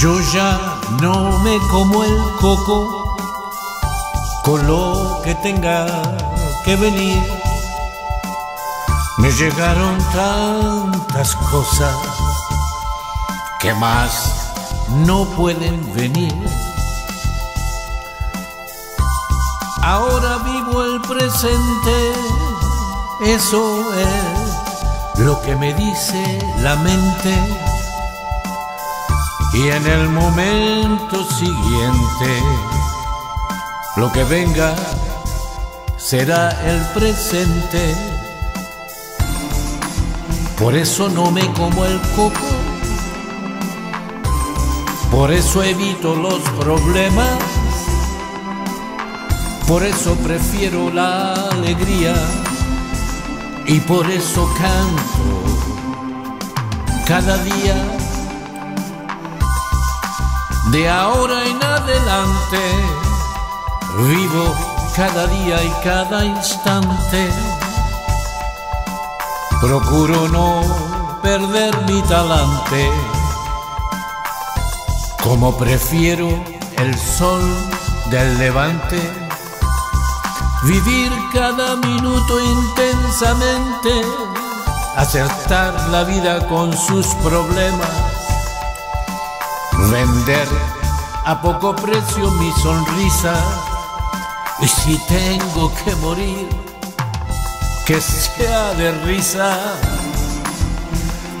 Yo ya no me como el coco con lo que tenga que venir. Me llegaron tantas cosas que más no pueden venir. Ahora vivo el presente, eso es lo que me dice la mente. Y en el momento siguiente, lo que venga será el presente. Por eso no me como el coco, por eso evito los problemas, por eso prefiero la alegría. Y por eso canto cada día de ahora en adelante vivo cada día y cada instante. Procuro no perder mi talante, como prefiero el sol del levante. Vivir cada minuto intensamente, acertar la vida con sus problemas vender. A poco precio mi sonrisa. Y si tengo que morir, que sea de risa.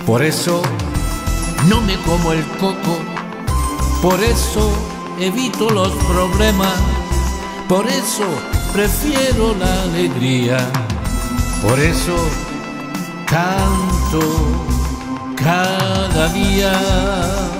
Por eso no me como el coco, por eso evito los problemas, por eso prefiero la alegría, por eso canto cada día.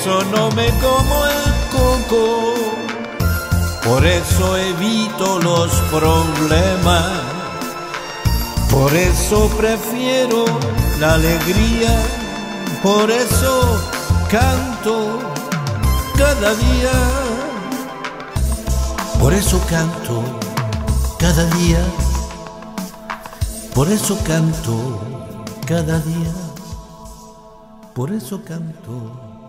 Eso no me como el coco, por eso evito los problemas, por eso prefiero la alegría, por eso canto cada día, por eso canto cada día, por eso canto cada día. Por eso canto